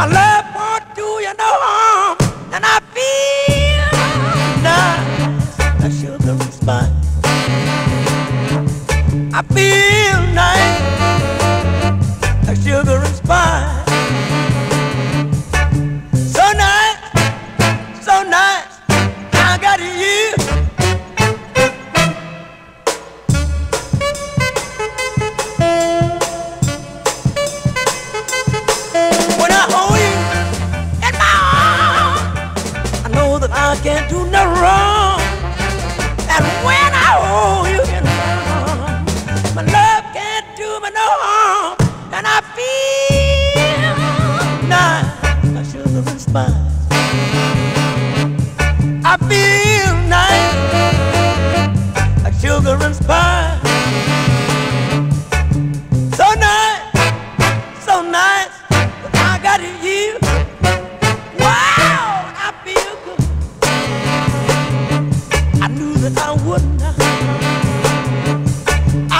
my love won't do you no harm, and I feel nice. sugar is mine. I you in my arms, I know that I can't do no wrong. And when I hold you in my arms, my love can't do me no harm. And I feel. I feel